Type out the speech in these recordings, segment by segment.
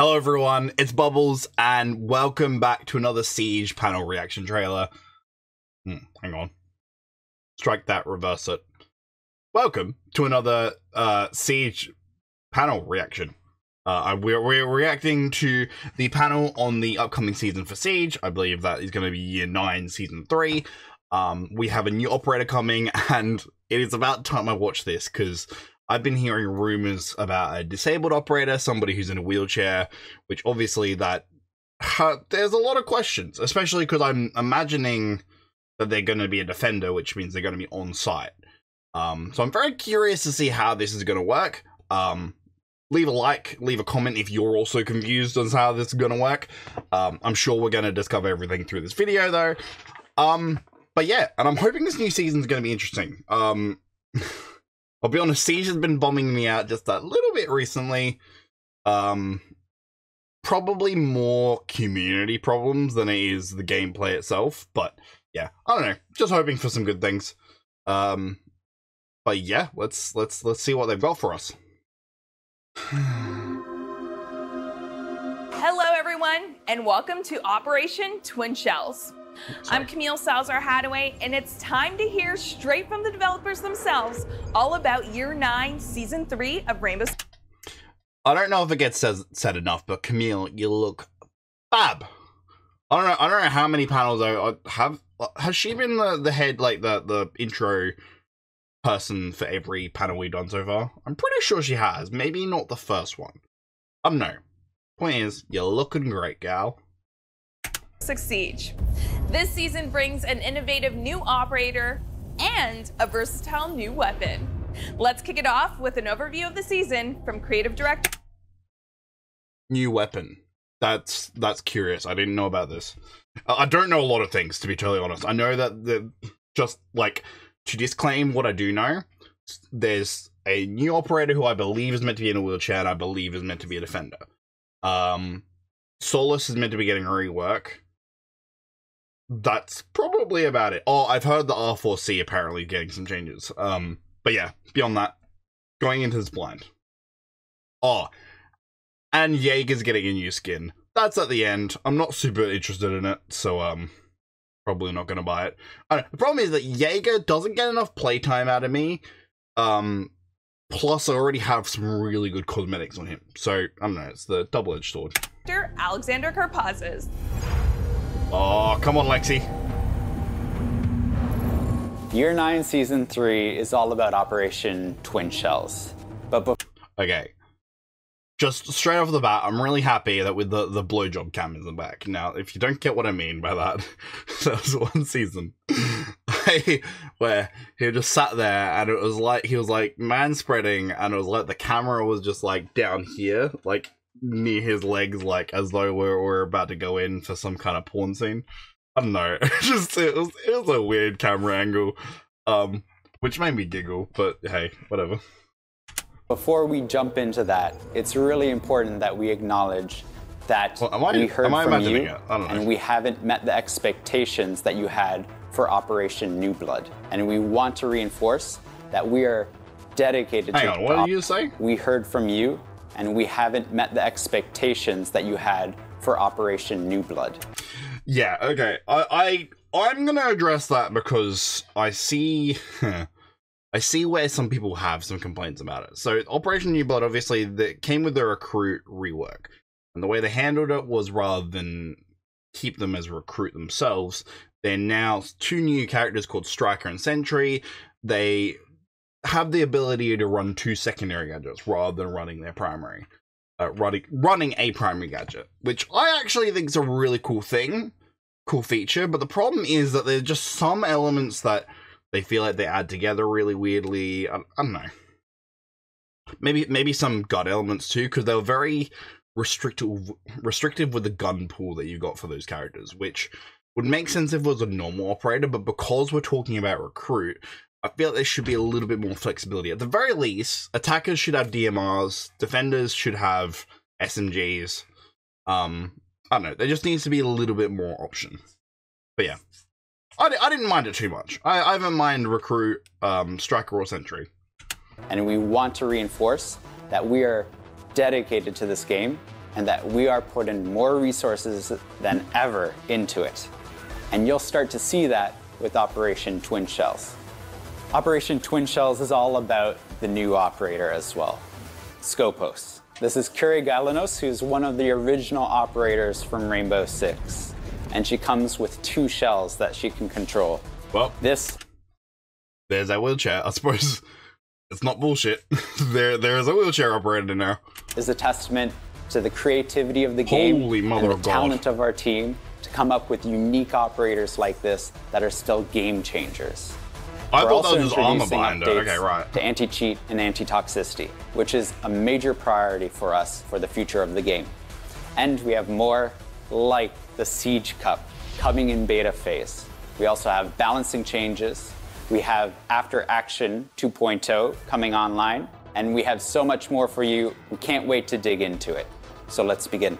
Hello everyone, it's Bubbles, and welcome back to another Siege panel reaction trailer. Hmm, hang on. Strike that, reverse it. Welcome to another uh, Siege panel reaction. Uh, we're, we're reacting to the panel on the upcoming season for Siege. I believe that is going to be Year 9, Season 3. Um, we have a new operator coming, and it is about time I watch this, because I've been hearing rumors about a disabled operator, somebody who's in a wheelchair, which obviously that there's a lot of questions, especially because I'm imagining that they're going to be a defender, which means they're going to be on site. Um, so I'm very curious to see how this is going to work. Um, leave a like, leave a comment if you're also confused on how this is going to work. Um, I'm sure we're going to discover everything through this video though. Um, but yeah, and I'm hoping this new season is going to be interesting. Um, I'll be honest, Siege has been bombing me out just a little bit recently. Um, probably more community problems than it is the gameplay itself. But yeah, I don't know. Just hoping for some good things. Um, but yeah, let's let's let's see what they've got for us. Hello, everyone, and welcome to Operation Twin Shells. I'm Camille Salzar Hadaway, and it's time to hear straight from the developers themselves all about Year 9, Season 3 of Rainbow I don't know if it gets says, said enough, but Camille, you look fab. I don't know. I don't know how many panels I have. Has she been the, the head, like the the intro person for every panel we've done so far? I'm pretty sure she has. Maybe not the first one. I don't know. Point is, you're looking great, gal. Siege. This season brings an innovative new operator and a versatile new weapon. Let's kick it off with an overview of the season from creative director. New weapon. That's that's curious. I didn't know about this. I don't know a lot of things to be totally honest. I know that the just like to disclaim what I do know. There's a new operator who I believe is meant to be in a wheelchair and I believe is meant to be a defender. Um, Solis is meant to be getting a rework that's probably about it. Oh, I've heard the R4C apparently getting some changes. Um, but yeah, beyond that, going into this blind. Oh, and Jaeger's getting a new skin. That's at the end. I'm not super interested in it, so um, probably not gonna buy it. the problem is that Jaeger doesn't get enough playtime out of me. Um, plus I already have some really good cosmetics on him, so I don't know. It's the double-edged sword. Alexander Karpazis. Oh, come on, Lexi. Year 9, Season 3 is all about Operation Twin Shells. But Okay. Just straight off the bat, I'm really happy that with the, the blowjob cam in the back. Now, if you don't get what I mean by that, that was one season where he just sat there and it was like, he was like man spreading and it was like the camera was just like down here, like near his legs, like as though we're, we're about to go in for some kind of porn scene. I don't know. just it was it was a weird camera angle, um, which made me giggle. But hey, whatever. Before we jump into that, it's really important that we acknowledge that well, I, we heard from you, and we haven't met the expectations that you had for Operation New Blood, and we want to reinforce that we are dedicated Hang to. on, what did you say? We heard from you, and we haven't met the expectations that you had for Operation New Blood. Yeah, okay. I, I I'm gonna address that because I see I see where some people have some complaints about it. So Operation New Blood obviously that came with the recruit rework. And the way they handled it was rather than keep them as recruit themselves, they're now two new characters called Striker and Sentry. They have the ability to run two secondary gadgets rather than running their primary. Uh, running running a primary gadget, which I actually think is a really cool thing, cool feature. But the problem is that there's just some elements that they feel like they add together really weirdly. I, I don't know. Maybe maybe some gut elements too, because they were very restrictive restrictive with the gun pool that you got for those characters, which would make sense if it was a normal operator, but because we're talking about recruit, I feel like there should be a little bit more flexibility. At the very least, attackers should have DMRs, defenders should have SMGs. Um, I don't know. There just needs to be a little bit more option. But yeah, I, I didn't mind it too much. I, I haven't mind recruit, um, striker or sentry. And we want to reinforce that we are dedicated to this game and that we are putting more resources than ever into it. And you'll start to see that with Operation Twin Shells. Operation Twin Shells is all about the new operator as well, Skopós. This is Curie Galanos, who's one of the original operators from Rainbow Six. And she comes with two shells that she can control. Well, this. There's that wheelchair. I suppose it's not bullshit. there, there is a wheelchair operator in there. Is a testament to the creativity of the game Holy mother and the of talent of our team to come up with unique operators like this that are still game changers. I We're also was just armor introducing updates Okay, right. To anti-cheat and anti-toxicity, which is a major priority for us for the future of the game. And we have more like the Siege Cup coming in beta phase. We also have balancing changes. We have After Action 2.0 coming online, and we have so much more for you. We can't wait to dig into it. So let's begin.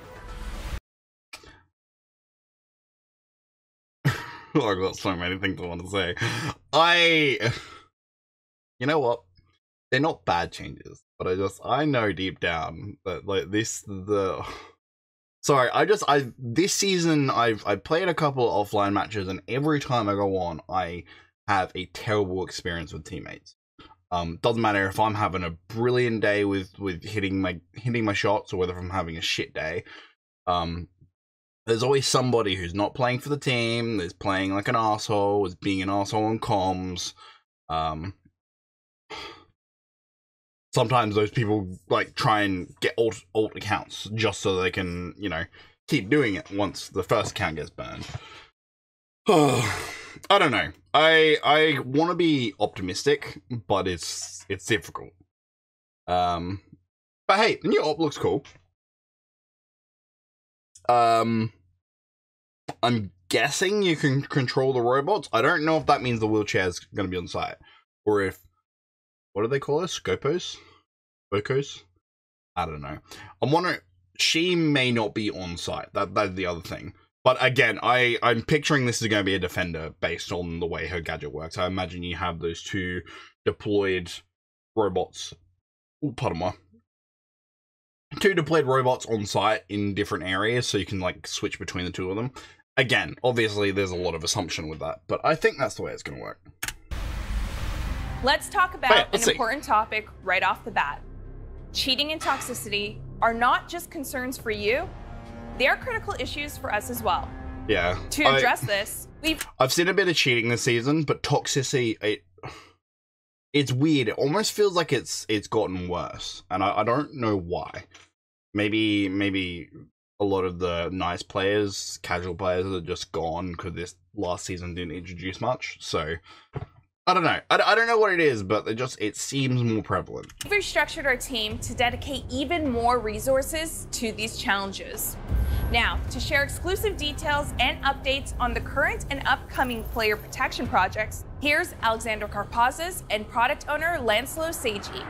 I've got so many things I want to say. I, you know what? They're not bad changes, but I just I know deep down that like this the. Sorry, I just I this season I've I played a couple offline matches and every time I go on I have a terrible experience with teammates. Um, doesn't matter if I'm having a brilliant day with with hitting my hitting my shots or whether I'm having a shit day. Um, there's always somebody who's not playing for the team, is playing like an asshole, is being an asshole on comms. Um, sometimes those people like try and get alt alt accounts just so they can, you know, keep doing it once the first account gets burned. I don't know. I I want to be optimistic, but it's it's difficult. Um, but hey, the new op looks cool. Um, I'm guessing you can control the robots. I don't know if that means the wheelchair's going to be on site, or if what do they call us? Skopós, Skopós. I don't know. I'm wondering. She may not be on site. That that's the other thing. But again, I I'm picturing this is going to be a defender based on the way her gadget works. I imagine you have those two deployed robots. Ooh, pardon me two deployed robots on site in different areas so you can like switch between the two of them again obviously there's a lot of assumption with that but i think that's the way it's going to work let's talk about yeah, let's an see. important topic right off the bat cheating and toxicity are not just concerns for you they are critical issues for us as well yeah to address I, this we've i've seen a bit of cheating this season but toxicity it it's weird. It almost feels like it's it's gotten worse, and I, I don't know why. Maybe maybe a lot of the nice players, casual players, are just gone because this last season didn't introduce much. So I don't know. I, I don't know what it is, but it just it seems more prevalent. We've restructured our team to dedicate even more resources to these challenges. Now, to share exclusive details and updates on the current and upcoming player protection projects, here's Alexander Karpazis and product owner Lancelot Seiji.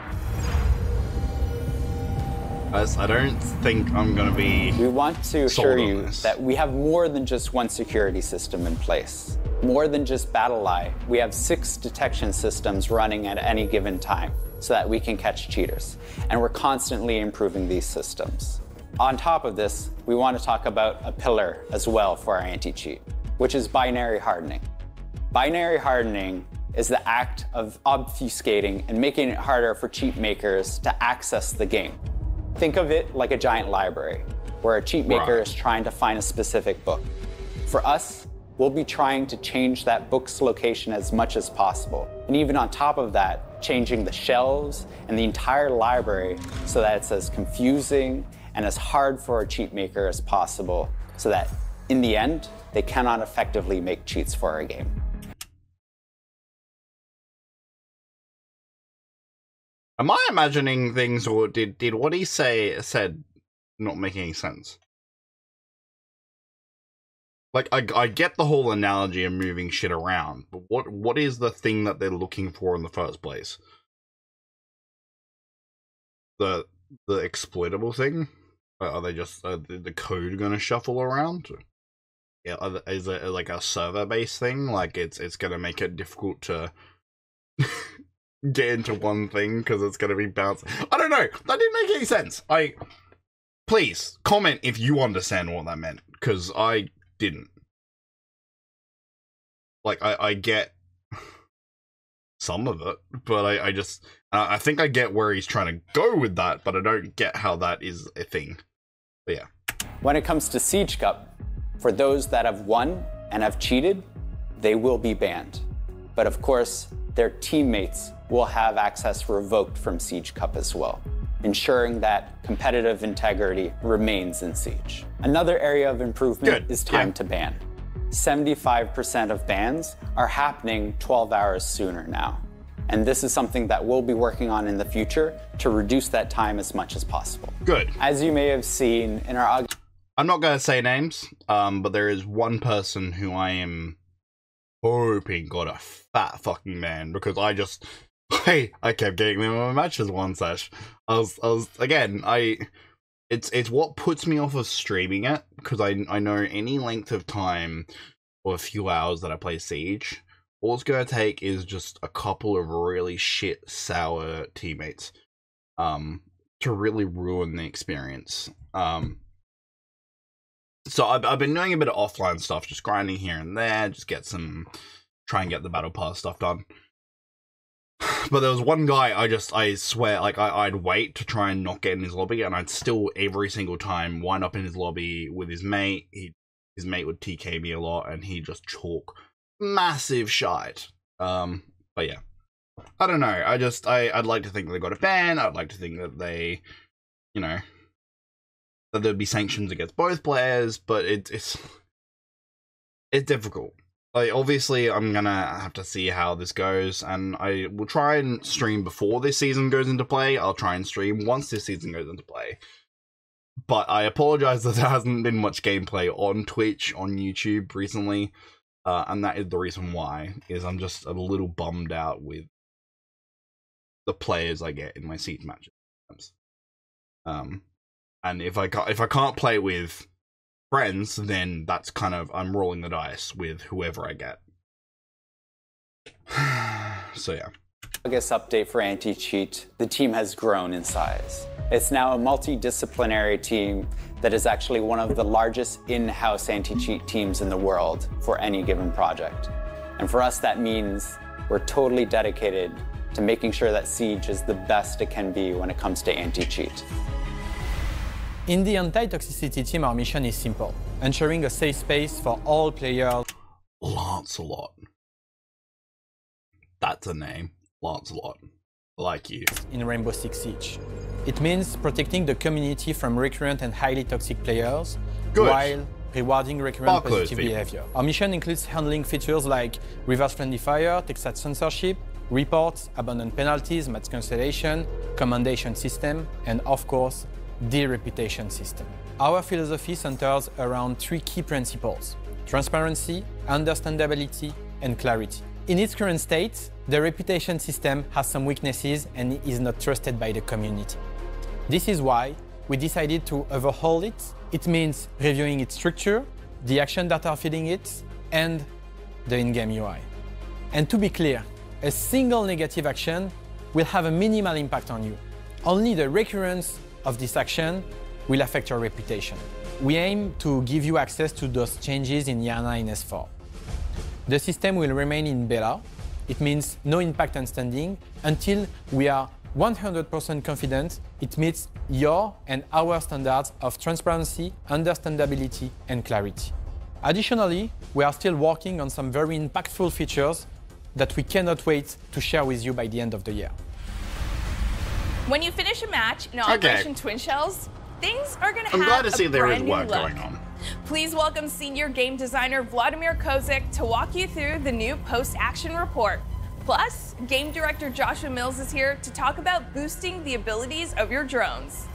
I don't think I'm going to be. We want to assure you that we have more than just one security system in place. More than just BattlEye, we have six detection systems running at any given time so that we can catch cheaters. And we're constantly improving these systems. On top of this, we want to talk about a pillar as well for our anti-cheat, which is binary hardening. Binary hardening is the act of obfuscating and making it harder for cheat makers to access the game. Think of it like a giant library, where a cheat maker right. is trying to find a specific book. For us, we'll be trying to change that book's location as much as possible. And even on top of that, changing the shelves and the entire library so that it's as confusing and as hard for a cheat maker as possible so that in the end, they cannot effectively make cheats for our game. Am I imagining things or did, did what he say said not make any sense? Like I, I get the whole analogy of moving shit around, but what what is the thing that they're looking for in the first place? The the exploitable thing? Uh, are they just uh, are the code going to shuffle around? Yeah, is it like a server based thing? Like it's it's going to make it difficult to get into one thing because it's going to be bounced. I don't know. That didn't make any sense. I please comment if you understand what that meant because I didn't. Like I, I get some of it, but I, I just I think I get where he's trying to go with that, but I don't get how that is a thing. But yeah. When it comes to Siege Cup, for those that have won and have cheated, they will be banned. But of course, their teammates will have access revoked from Siege Cup as well, ensuring that competitive integrity remains in Siege. Another area of improvement Good. is time yeah. to ban. 75% of bans are happening 12 hours sooner now. And this is something that we'll be working on in the future to reduce that time as much as possible. Good. As you may have seen in our. I'm not going to say names, um, but there is one person who I am hoping got a fat fucking man because I just. I, I kept getting them in my matches one sesh. I was, I was, again, I it's it's what puts me off of streaming it because I I know any length of time or a few hours that I play Siege, all it's gonna take is just a couple of really shit sour teammates, um, to really ruin the experience. Um, so I've I've been doing a bit of offline stuff, just grinding here and there, just get some, try and get the battle pass stuff done. But there was one guy I just I swear like I, I'd wait to try and not get in his lobby and I'd still every single time wind up in his lobby with his mate. He his mate would TK me a lot and he just chalk massive shite. Um but yeah. I don't know. I just I, I'd like to think they got a ban. I'd like to think that they you know that there'd be sanctions against both players, but it, it's it's difficult like obviously i'm gonna have to see how this goes and i will try and stream before this season goes into play. I'll try and stream once this season goes into play. But i apologize that there hasn't been much gameplay on twitch on youtube recently uh, and that is the reason why is i'm just a little bummed out with the players i get in my seat matches. Um and if i can't if i can't play with friends, then that's kind of I'm rolling the dice with whoever I get. so yeah. August update for anti-cheat, the team has grown in size. It's now a multidisciplinary team that is actually one of the largest in-house anti-cheat teams in the world for any given project. And for us, that means we're totally dedicated to making sure that Siege is the best it can be when it comes to anti-cheat. In the anti-toxicity team, our mission is simple, ensuring a safe space for all players. Lancelot. That's a name. Lancelot. Like you. In Rainbow Six Siege. It means protecting the community from recurrent and highly toxic players Good. while rewarding recurrent positive behavior. Our mission includes handling features like reverse friendly fire, text censorship, reports, abandoned penalties, match cancellation, commendation system, and of course, the reputation system. Our philosophy centers around three key principles transparency, understandability, and clarity. In its current state, the reputation system has some weaknesses and is not trusted by the community. This is why we decided to overhaul it. It means reviewing its structure, the action that are feeding it, and the in-game UI. And to be clear, a single negative action will have a minimal impact on you. Only the recurrence of this action will affect your reputation. We aim to give you access to those changes in YANA in S4. The system will remain in beta. It means no impact on standing until we are 100% confident it meets your and our standards of transparency, understandability, and clarity. Additionally, we are still working on some very impactful features that we cannot wait to share with you by the end of the year. When you finish a match in Operation okay. Twin Shells, things are going to I'm glad to see there is work going on. Please welcome senior game designer Vladimir Kozik to walk you through the new post-action report. Plus, game director Joshua Mills is here to talk about boosting the abilities of your drones.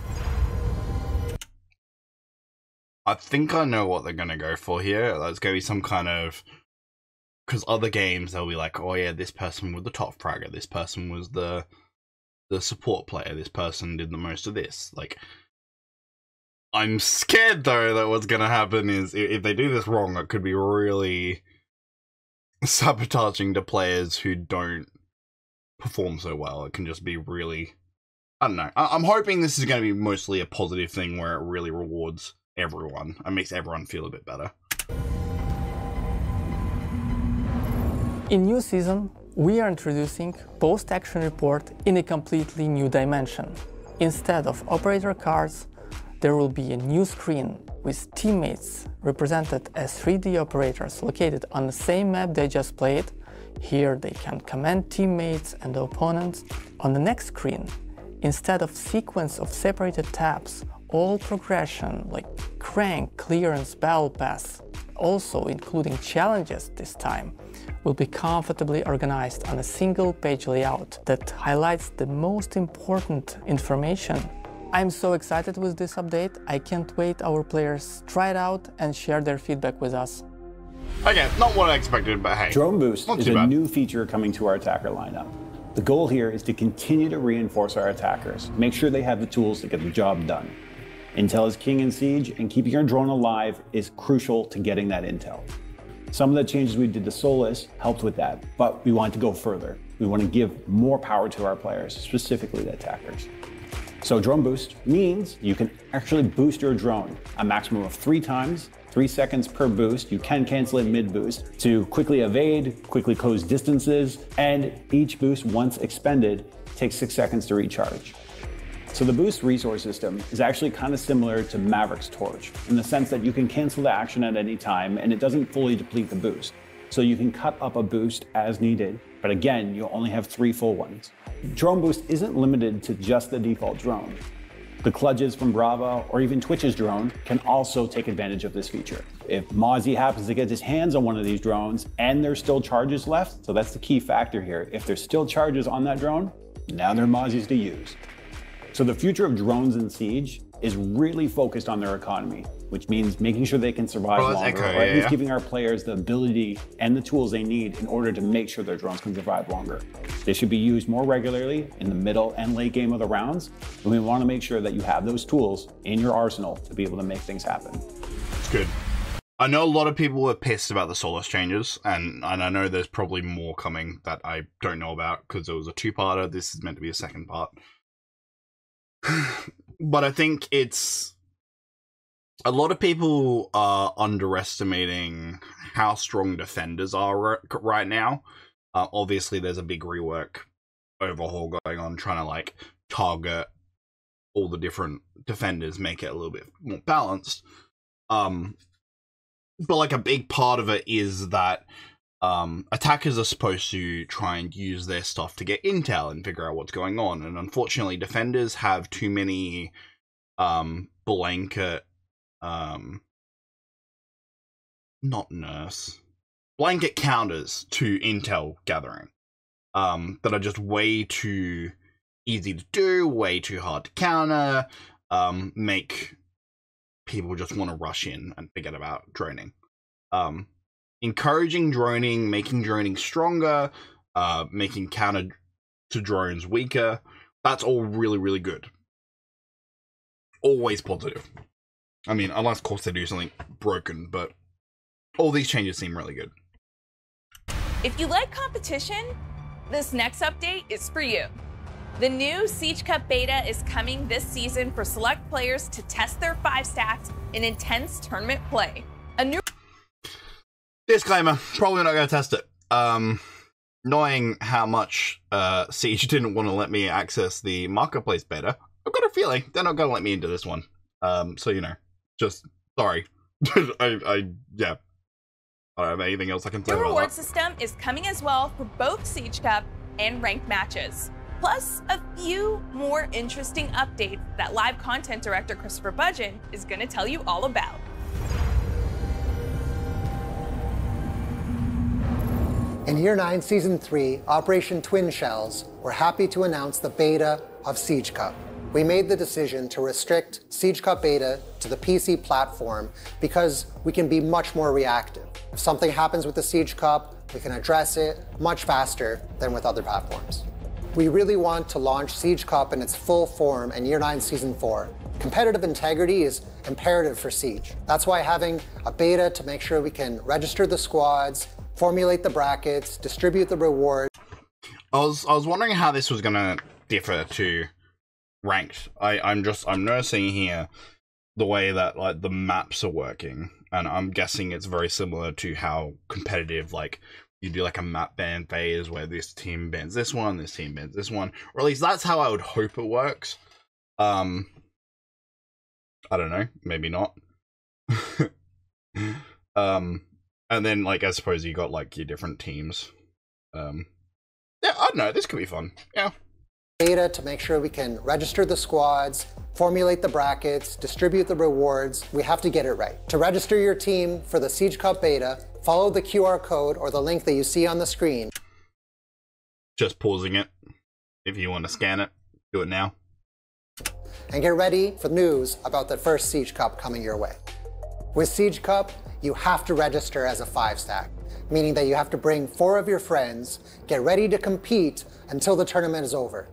I think I know what they're going to go for here. There's going to be some kind of because other games they'll be like, oh yeah, this person was the top fragger, this person was the the support player. This person did the most of this. Like, I'm scared though that what's gonna happen is if they do this wrong, it could be really sabotaging to players who don't perform so well. It can just be really I don't know. I- am hoping this is going to be mostly a positive thing where it really rewards everyone and makes everyone feel a bit better. In new season, we are introducing post-action report in a completely new dimension. Instead of operator cards, there will be a new screen with teammates represented as 3D operators located on the same map they just played. Here they can command teammates and opponents. On the next screen, instead of sequence of separated tabs, all progression like crank, clearance, battle pass, also including challenges this time, will be comfortably organized on a single page layout that highlights the most important information I'm so excited with this update. I can't wait our players try it out and share their feedback with us. Okay, not what I expected, but hey. Drone Boost is a bad. new feature coming to our attacker lineup. The goal here is to continue to reinforce our attackers, make sure they have the tools to get the job done. Intel is king in Siege, and keeping your drone alive is crucial to getting that intel. Some of the changes we did to Solis helped with that, but we want to go further. We want to give more power to our players, specifically the attackers. So drone boost means you can actually boost your drone a maximum of three times, three seconds per boost. You can cancel it mid boost to quickly evade, quickly close distances, and each boost once expended takes six seconds to recharge. So the boost resource system is actually kind of similar to Maverick's Torch in the sense that you can cancel the action at any time and it doesn't fully deplete the boost. So you can cut up a boost as needed, but again, you only have three full ones. Drone Boost isn't limited to just the default drone. The Kludges from Brava or even Twitch's drone can also take advantage of this feature. If Mozzie happens to get his hands on one of these drones and there's still charges left, so that's the key factor here. If there's still charges on that drone, now they're Mozzie's to use. So the future of drones in Siege is really focused on their economy, which means making sure they can survive oh, longer, echo, or at yeah, least yeah. giving our players the ability and the tools they need in order to make sure their drones can survive longer. They should be used more regularly in the middle and late game of the rounds, and we want to make sure that you have those tools in your arsenal to be able to make things happen. It's good. I know a lot of people were pissed about the Solis changes, and, and I know there's probably more coming that I don't know about because it was a two-parter. This is meant to be a second part. but I think it's a lot of people are underestimating how strong defenders are right now. Uh, obviously, there's a big rework overhaul going on, trying to like target all the different defenders, make it a little bit more balanced. Um, but like a big part of it is that um, attackers are supposed to try and use their stuff to get intel and figure out what's going on. And unfortunately, defenders have too many um, blanket, um, not nurse, blanket counters to intel gathering um, that are just way too easy to do, way too hard to counter, um, make people just want to rush in and forget about droning. Um, encouraging droning, making droning stronger, uh, making counter to drones weaker. That's all really, really good. Always positive. I mean, unless, of course, they do something broken, but all these changes seem really good. If you like competition, this next update is for you. The new Siege Cup beta is coming this season for select players to test their five stacks in intense tournament play. A new Disclaimer, probably not going to test it. Um, knowing how much uh, Siege didn't want to let me access the marketplace beta, I've got a feeling they're not going to let me into this one. Um, so you know, just sorry. I, I, yeah. I don't have anything else I can say. The reward system is coming as well for both Siege Cup and ranked matches. Plus, a few more interesting updates that live content director Christopher Budgeon is going to tell you all about. In Year 9, Season 3, Operation Twin Shells, we're happy to announce the beta of Siege Cup. We made the decision to restrict Siege Cup beta to the PC platform because we can be much more reactive. If something happens with the Siege Cup, we can address it much faster than with other platforms. We really want to launch Siege Cup in its full form in Year 9 Season 4. Competitive integrity is imperative for Siege. That's why having a beta to make sure we can register the squads, formulate the brackets, distribute the reward. I was I was wondering how this was to differ to ranked. I I'm just I'm noticing here the way that like the maps are working, and I'm guessing it's very similar to how competitive like you do like a map ban phase where this team bans this one, this team bans this one, or at least that's how I would hope it works. Um, I don't know, maybe not. um, and then like I suppose you got like your different teams. Um, yeah, I don't know. This could be fun. Yeah. Data to make sure we can register the squads, formulate the brackets, distribute the rewards. We have to get it right. To register your team for the Siege Cup beta, follow the QR code or the link that you see on the screen. Just pausing it. If you want to scan it, do it now. And get ready for news about the first Siege Cup coming your way. With Siege Cup, you have to register as a five stack, meaning that you have to bring four of your friends, get ready to compete until the tournament is over.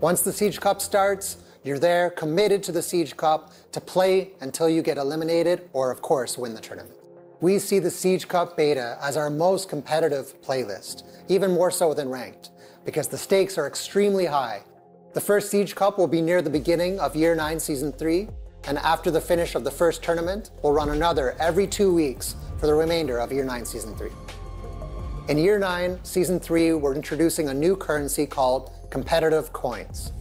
Once the Siege Cup starts, you're there committed to the Siege Cup to play until you get eliminated or, of course, win the tournament. We see the Siege Cup beta as our most competitive playlist, even more so than ranked, because the stakes are extremely high. The first Siege Cup will be near the beginning of Year 9 Season 3, and after the finish of the first tournament, we'll run another every two weeks for the remainder of Year 9 Season 3. In Year 9 Season 3, we're introducing a new currency called Competitive Coins.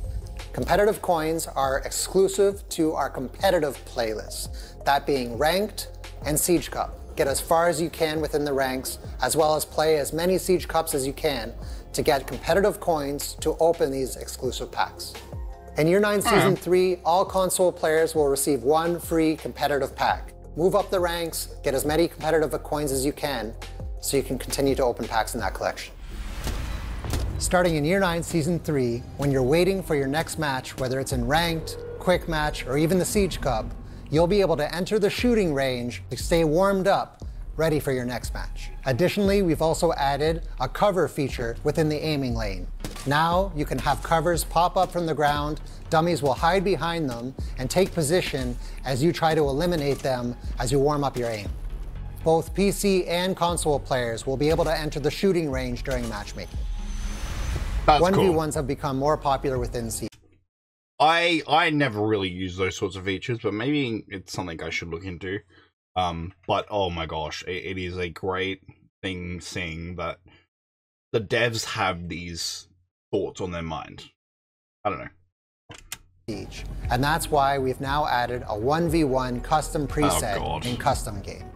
Competitive coins are exclusive to our competitive playlists, that being Ranked and Siege Cup. Get as far as you can within the ranks, as well as play as many Siege Cups as you can to get competitive coins to open these exclusive packs. In Year 9 hmm. Season 3, all console players will receive one free competitive pack. Move up the ranks, get as many competitive coins as you can, so you can continue to open packs in that collection. Starting in Year 9 Season 3, when you're waiting for your next match, whether it's in Ranked, Quick Match, or even the Siege Cup, you'll be able to enter the shooting range to stay warmed up, ready for your next match. Additionally, we've also added a cover feature within the aiming lane. Now you can have covers pop up from the ground, dummies will hide behind them and take position as you try to eliminate them as you warm up your aim. Both PC and console players will be able to enter the shooting range during matchmaking. That's 1v1s cool. have become more popular within Siege. I I never really use those sorts of features, but maybe it's something I should look into. Um, but oh my gosh, it, it is a great thing seeing that the devs have these thoughts on their mind. I don't know. Each. And that's why we've now added a 1v1 custom oh, preset oh in custom game.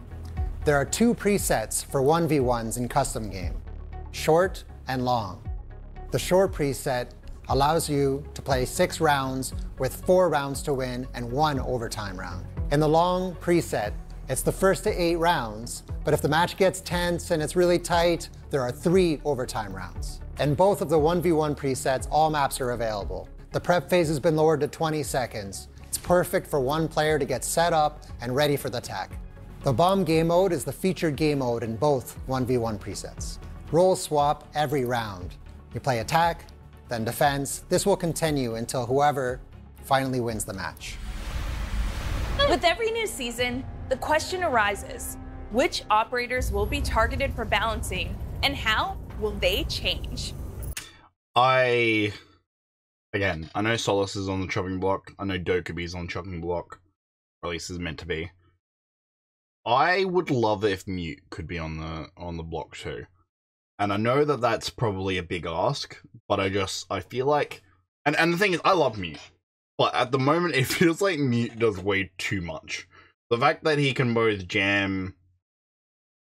There are two presets for 1v1s in custom game, short and long. The short preset allows you to play six rounds with four rounds to win and one overtime round. In the long preset, it's the first to eight rounds, but if the match gets tense and it's really tight, there are three overtime rounds. And both of the 1v1 presets, all maps are available. The prep phase has been lowered to 20 seconds. It's perfect for one player to get set up and ready for the attack. The bomb game mode is the featured game mode in both 1v1 presets. Role swap every round. You play attack, then defense. This will continue until whoever finally wins the match. With every new season, the question arises, which operators will be targeted for balancing and how will they change? I again, I know Solis is on the chopping block. I know Dokkaebi is on chopping block, or at least is meant to be. I would love if Mute could be on the on the block too, and I know that that's probably a big ask, but I just I feel like, and and the thing is, I love Mute, but at the moment it feels like Mute does way too much. The fact that he can both jam,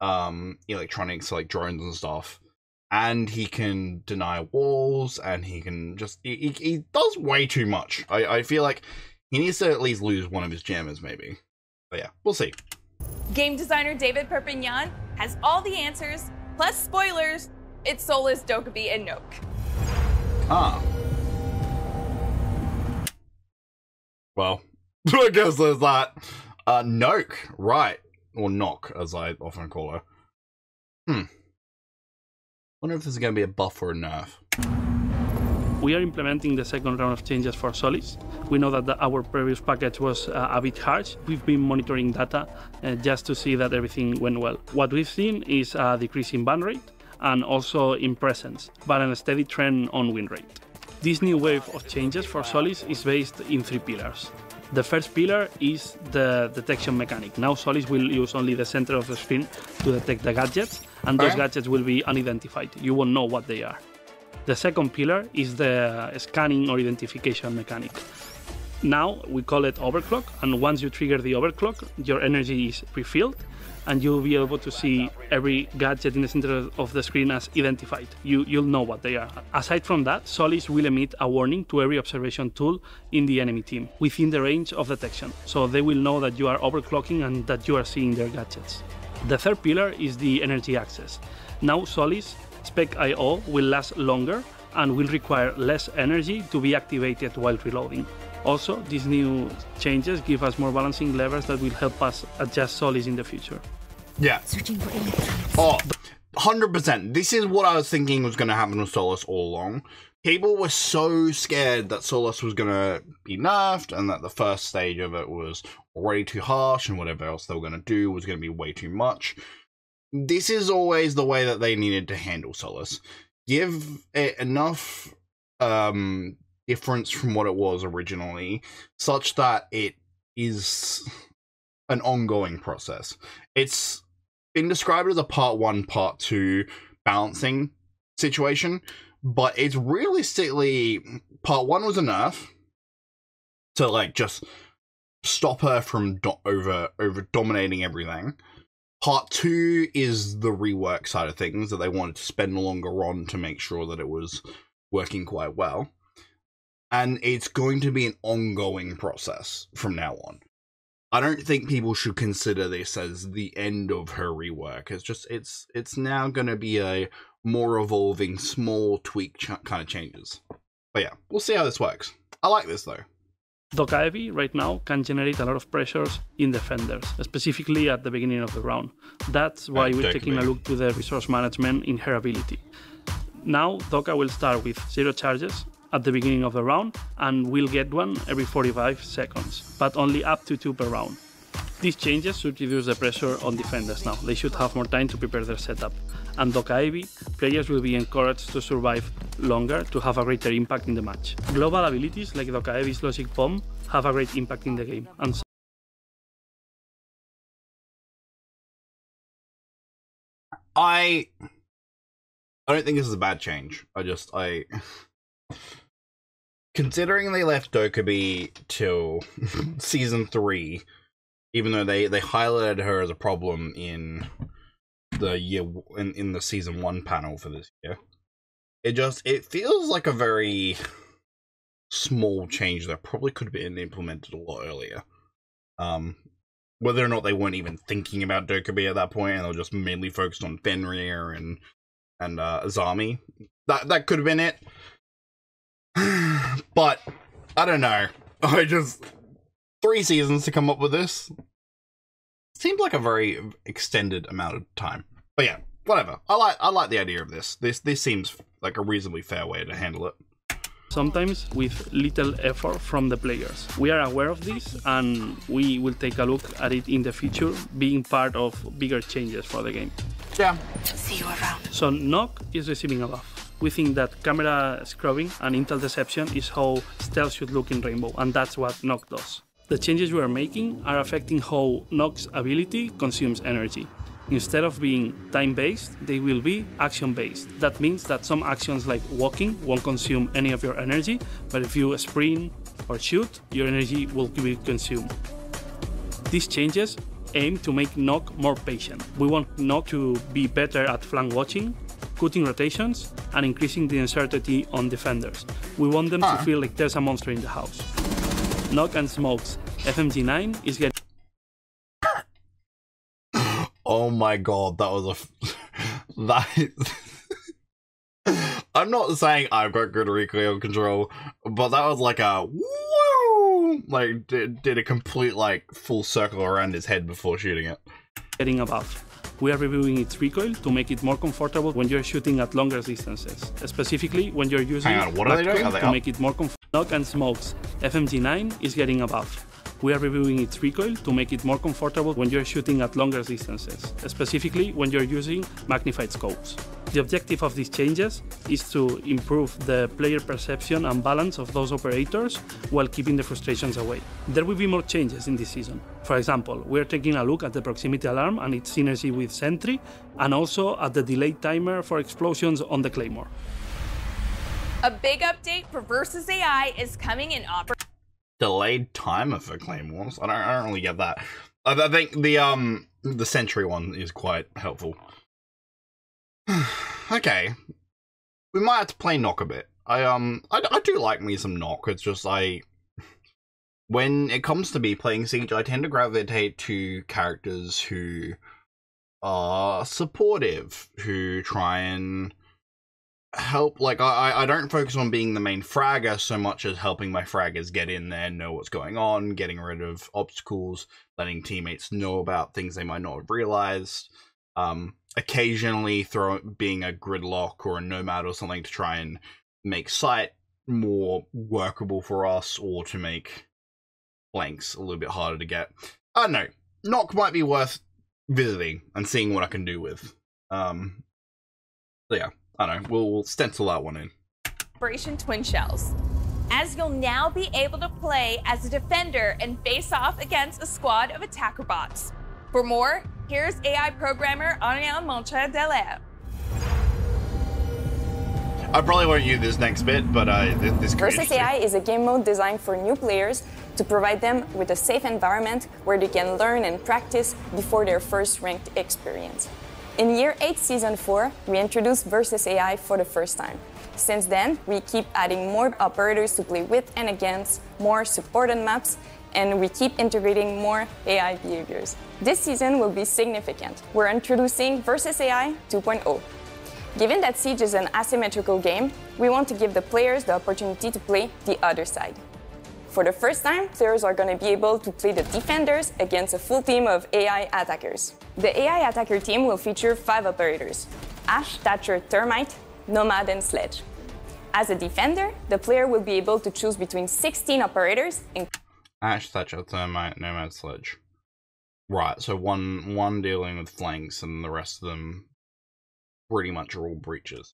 um, electronics like drones and stuff, and he can deny walls and he can just he, he, he, does way too much I, I feel like he needs to at least lose one of his jammers maybe but yeah we'll see game designer david perpignan has all the answers plus spoilers it's Solis, Dokkaebi, and Nøkk. Huh. Well, I guess there's that. Uh, Nøkk, right. Or Knock, as I often call her. Hmm wonder if this is going to be a buff or a nerf. We are implementing the second round of changes for Solis. We know that the, our previous package was uh, a bit harsh. We've been monitoring data uh, just to see that everything went well. What we've seen is a decrease in ban rate and also in presence, but a steady trend on win rate. This new wave of changes for Solis is based in three pillars. The first pillar is the detection mechanic. Now Solis will use only the center of the screen to detect the gadgets, and those gadgets will be unidentified. You won't know what they are. The second pillar is the scanning or identification mechanic. Now we call it overclock, and once you trigger the overclock, your energy is refilled, and you'll be able to see every gadget in the center of the screen as identified. You, you'll know what they are. Aside from that, Solis will emit a warning to every observation tool in the enemy team within the range of detection, so they will know that you are overclocking and that you are seeing their gadgets. The third pillar is the energy access. Now Solis SPEC-IO will last longer and will require less energy to be activated while reloading. Also, these new changes give us more balancing levers that will help us adjust Solis in the future. Yeah. Searching for. Oh, 100%. This is what I was thinking was going to happen with Solis all along. People were so scared that Solis was going to be nerfed and that the first stage of it was already too harsh and whatever else they were going to do was going to be way too much. This is always the way that they needed to handle Solis. Give it enough um difference from what it was originally, such that it is an ongoing process. It's been described as a part one, part two balancing situation, but it's realistically part one was enough to like just stop her from do- over over dominating everything. Part two is the rework side of things that they wanted to spend longer on to make sure that it was working quite well and it's going to be an ongoing process from now on. I don't think people should consider this as the end of her rework. It's just it's it's now going to be a more evolving, small tweak ch- kind of changes. But yeah, we'll see how this works. I like this though. Doka right now can generate a lot of pressures in defenders, specifically at the beginning of the round. That's why we're taking a look to the resource management in her ability. Now, Doka will start with zero charges, at the beginning of the round and will get one every 45 seconds, but only up to two per round. These changes should reduce the pressure on defenders now. They should have more time to prepare their setup. And Dokkaebi, players will be encouraged to survive longer to have a greater impact in the match. Global abilities like Dokkaebi's Logic Bomb have a great impact in the game. And so I I don't think this is a bad change. I just I considering they left Dokkaebi till season three, even though they they highlighted her as a problem in the year in, in the season one panel for this year, it just it feels like a very small change that probably could have been implemented a lot earlier. Um, whether or not they weren't even thinking about Dokkaebi at that point, and they were just mainly focused on Fenrir and and uh, Azami, that that could have been it. But I don't know. I just three seasons to come up with this seems like a very extended amount of time. But yeah, whatever. I like I like the idea of this. This this seems like a reasonably fair way to handle it. Sometimes with little effort from the players. We are aware of this and we will take a look at it in the future, being part of bigger changes for the game. Yeah. See you around. So Nøkk is receiving a buff we think that camera scrubbing and intel deception is how stealth should look in Rainbow, and that's what Nøkk does. The changes we are making are affecting how Nøkk's ability consumes energy. Instead of being time based, they will be action based. That means that some actions like walking won't consume any of your energy, but if you sprint or shoot, your energy will be consumed. These changes aim to make Nøkk more patient. We want Nøkk to be better at flank watching, cutting rotations, and increasing the uncertainty on defenders. We want them to ah. feel like there's a monster in the house. Nøkk and Smokes FMG9 is getting. oh my god, that was a. that. I'm not saying I've got good recoil control, but that was like a woo! Like did, did a complete like full circle around his head before shooting it. Getting above we are reviewing its recoil to make it more comfortable when you're shooting at longer distances, specifically when you're using Hang on, what are they doing? Are they to up? make it more comfortable. Nøkk and Smokes FMG9 is getting a buff. We are reviewing its recoil to make it more comfortable when you're shooting at longer distances, specifically when you're using magnified scopes. The objective of these changes is to improve the player perception and balance of those operators while keeping the frustrations away. There will be more changes in this season. For example, we are taking a look at the proximity alarm and its synergy with Sentry, and also at the delayed timer for explosions on the Claymore. A big update for Versus AI is coming in Opera. Delayed timer for Claymores? I don't, I don't really get that. I, I think the um the Sentry one is quite helpful. okay. We might have to play Nøkk a bit. I um I, I do like me some Nøkk. It's just I when it comes to me playing Siege, I tend to gravitate to characters who are supportive, who try and help like I I don't focus on being the main fragger so much as helping my fraggers get in there, know what's going on, getting rid of obstacles, letting teammates know about things they might not have realized. Um occasionally throw being a gridlock or a nomad or something to try and make site more workable for us or to make flanks a little bit harder to get. I don't know. Nøkk might be worth visiting and seeing what I can do with. Um so yeah, I don't know. We'll, we'll stencil that one in. Operation Twin Shells. As you'll now be able to play as a defender and face off against a squad of attacker bots. For more, here's AI programmer Ariel Moncha Delaire. I probably won't use this next bit, but uh, this Versus AI is a game mode designed for new players to provide them with a safe environment where they can learn and practice before their first ranked experience. In year 8, season 4, we introduced Versus AI for the first time. Since then, we keep adding more operators to play with and against, more supported maps, and we keep integrating more AI behaviors. This season will be significant. We're introducing Versus AI 2.0. Given that Siege is an asymmetrical game, we want to give the players the opportunity to play the other side. For the first time, players are going to be able to play the defenders against a full team of AI attackers. The AI attacker team will feature five operators Ash, Thatcher, Thermite, Nomad, and Sledge. As a defender, the player will be able to choose between 16 operators. Ash, Thatcher, Thermite, Nomad, Sledge. Right, so one one dealing with flanks and the rest of them pretty much are all breaches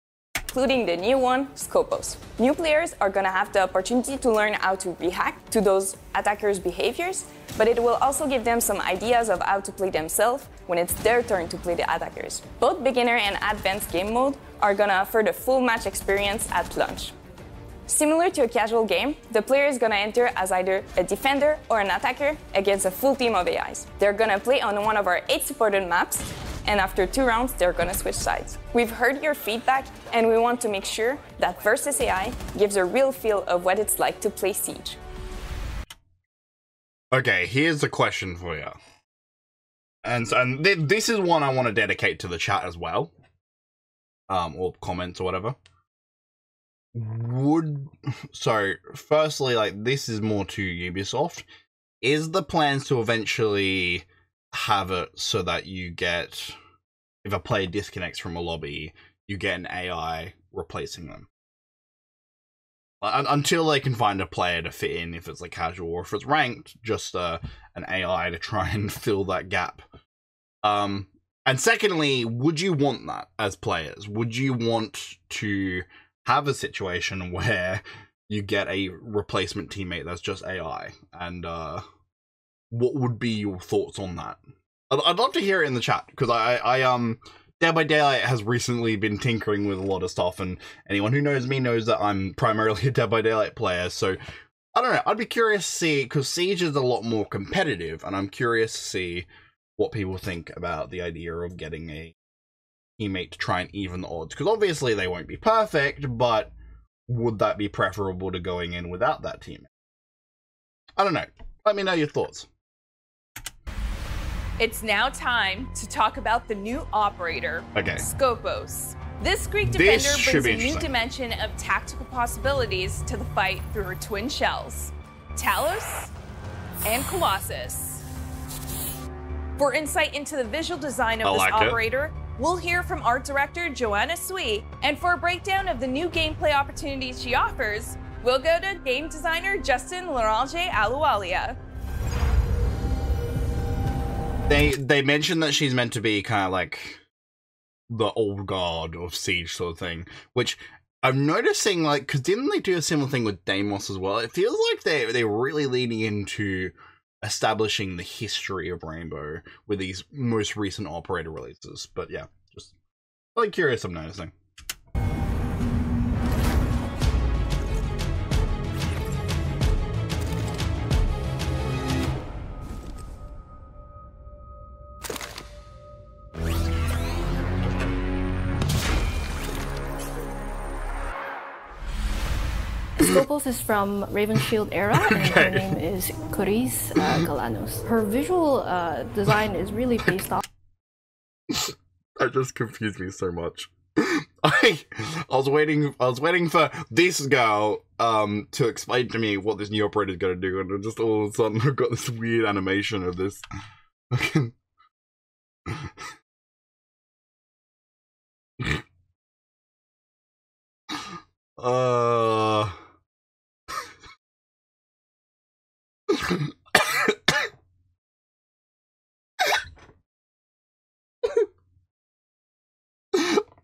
including the new one, Skopós. New players are going to have the opportunity to learn how to react to those attackers' behaviors, but it will also give them some ideas of how to play themselves when it's their turn to play the attackers. Both beginner and advanced game mode are going to offer the full match experience at launch. Similar to a casual game, the player is gonna enter as either a defender or an attacker against a full team of AIs. They're gonna play on one of our eight supported maps, and after two rounds, they're gonna switch sides. We've heard your feedback, and we want to make sure that Versus AI gives a real feel of what it's like to play Siege. Okay, here's a question for you. And, and th this is one I want to dedicate to the chat as well. Um, or comments or whatever would so firstly like this is more to ubisoft. Is the plans to eventually have it so that you get if a player disconnects from a lobby you get an ai replacing them? Until they can find a player to fit in if it's like casual or if it's ranked just uh, an ai to try and fill that gap. Um and secondly would you want that as players? Would you want to have a situation where you get a replacement teammate that's just AI, and uh, what would be your thoughts on that? I'd, I'd love to hear it in the chat because I, I, um, Dead by Daylight has recently been tinkering with a lot of stuff, and anyone who knows me knows that I'm primarily a Dead by Daylight player. So I don't know. I'd be curious to see because Siege is a lot more competitive, and I'm curious to see what people think about the idea of getting a teammate to try and even the odds? Because obviously they won't be perfect, but would that be preferable to going in without that teammate? I don't know. Let me know your thoughts. It's now time to talk about the new operator, okay. Skopós. This Greek defender this brings a new dimension of tactical possibilities to the fight through her twin shells, Talos and Colossus. For insight into the visual design of I this like operator, it. We'll hear from art director Joanna Sui, and for a breakdown of the new gameplay opportunities she offers, we'll go to game designer Justin Larange Alualia. They they mentioned that she's meant to be kind of like the old guard of Siege sort of thing, which I'm noticing like because didn't they do a similar thing with Deimos as well? It feels like they they're really leaning into establishing the history of Rainbow with these most recent operator releases. But yeah, just really curious. I'm noticing. Skopós is from Ravenshield era, and her name is Coris uh, Galanos. Her visual uh, design is really based off. that just confused me so much. I I was waiting I was waiting for this girl um to explain to me what this new operator is gonna do, and just all of a sudden I've got this weird animation of this. uh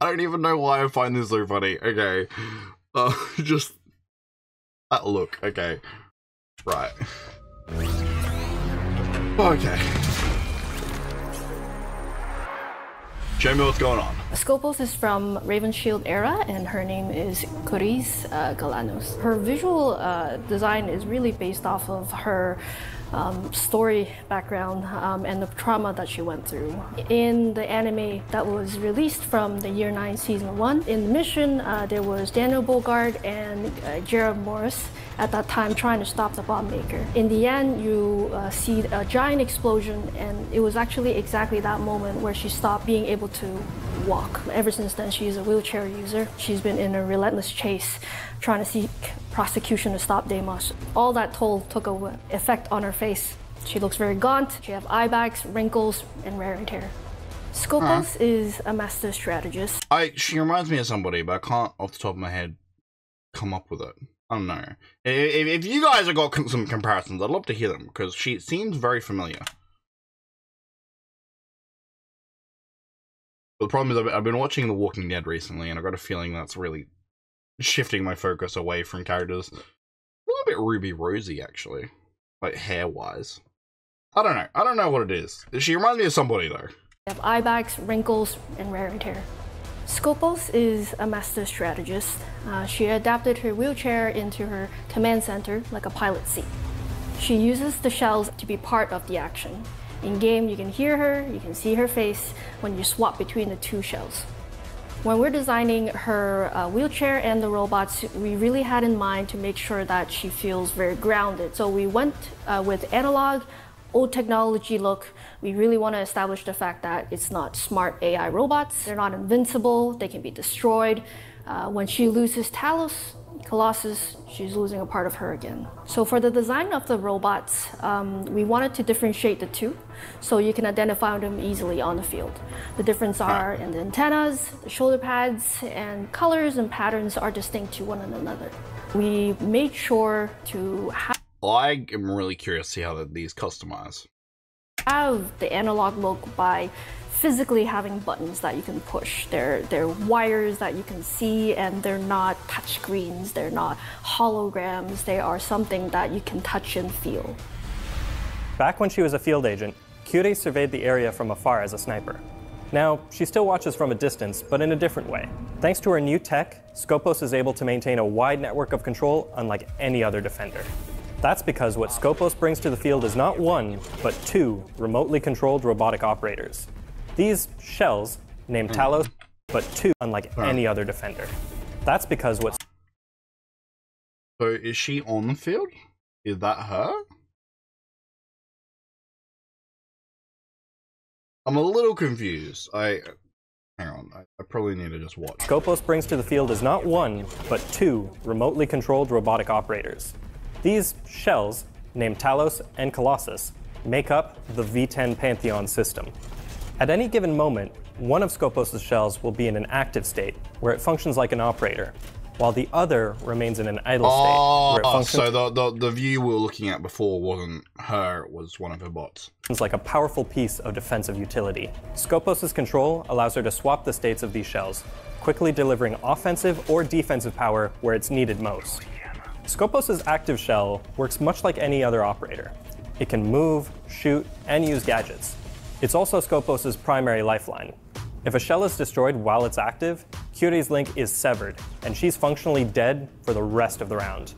I don't even know why I find this so funny. Okay. Uh, just that look. Okay. Right. Okay. Me what's going on. Skopós is from Ravenshield era, and her name is Coris uh, Galanos. Her visual uh, design is really based off of her um, story background um, and the trauma that she went through. In the anime that was released from the year 9 season 1, in the mission uh, there was Daniel Bogard and uh, Jared Morris at that time trying to stop the bomb maker. In the end, you uh, see a giant explosion and it was actually exactly that moment where she stopped being able to walk. Ever since then, she's a wheelchair user. She's been in a relentless chase trying to seek prosecution to stop Deimos. All that toll took a effect on her face. She looks very gaunt, she has eye bags, wrinkles, and ragged hair. Skopós huh. is a master strategist. I she reminds me of somebody, but I can't off the top of my head come up with it. I don't know. If, if you guys have got some comparisons, I'd love to hear them because she seems very familiar. The problem is I've been watching The Walking Dead recently, and I've got a feeling that's really shifting my focus away from characters. A little bit Ruby Rosy, actually. Like, hair-wise. I don't know. I don't know what it is. She reminds me of somebody, though. Have eye bags, wrinkles, and ragged hair. Skopós is a master strategist. Uh, she adapted her wheelchair into her command center like a pilot seat. She uses the shells to be part of the action. In game, you can hear her, you can see her face when you swap between the two shells. When we're designing her uh, wheelchair and the robots, we really had in mind to make sure that she feels very grounded. So we went uh, with analog, old technology look. We really want to establish the fact that it's not smart AI robots. They're not invincible. They can be destroyed. Uh, when she loses Talos, Colossus, she's losing a part of her again. So for the design of the robots, um, we wanted to differentiate the two so you can identify them easily on the field. The difference are in the antennas, the shoulder pads, and colors and patterns are distinct to one another. We made sure to have I am really curious to see how these customize. Have the analog look by physically having buttons that you can push. They're, they're wires that you can see and they're not touch screens, they're not holograms, they are something that you can touch and feel. Back when she was a field agent, Kyrie surveyed the area from afar as a sniper. Now, she still watches from a distance, but in a different way. Thanks to her new tech, Skopós is able to maintain a wide network of control unlike any other defender. That's because what Skopós brings to the field is not one, but two remotely controlled robotic operators. These shells, named hmm. Talos, but two unlike any other defender. That's because what's. So is she on the field? Is that her? I'm a little confused. I hang on. I, I, probably need to just watch. Skopós brings to the field is not one, but two remotely controlled robotic operators. These shells, named Talos and Colossus, make up the V10 Pantheon system. At any given moment, one of Skopós' shells will be in an active state, where it functions like an operator. while the other remains in an idle state. Oh, where it ah, so the, the, the view we were looking at before wasn't her, it was one of her bots. It's like a powerful piece of defensive utility. Skopos' control allows her to swap the states of these shells, quickly delivering offensive or defensive power where it's needed most. Skopos' active shell works much like any other operator. It can move, shoot, and use gadgets. It's also Skopos' primary lifeline. If a shell is destroyed while it's active, Kyurey's link is severed, and she's functionally dead for the rest of the round.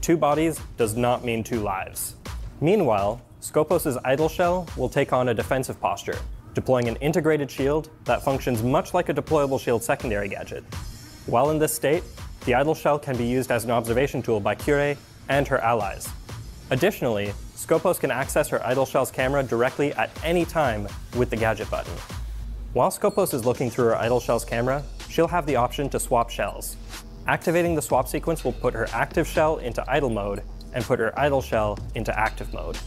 Two bodies does not mean two lives. Meanwhile, Skopos' idle shell will take on a defensive posture, deploying an integrated shield that functions much like a deployable shield secondary gadget. While in this state, the idle shell can be used as an observation tool by Kyurey and her allies. Additionally, Skopos can access her idle shell's camera directly at any time with the gadget button. While Skopos is looking through her idle shell's camera, she'll have the option to swap shells. Activating the swap sequence will put her active shell into idle mode and put her idle shell into active mode.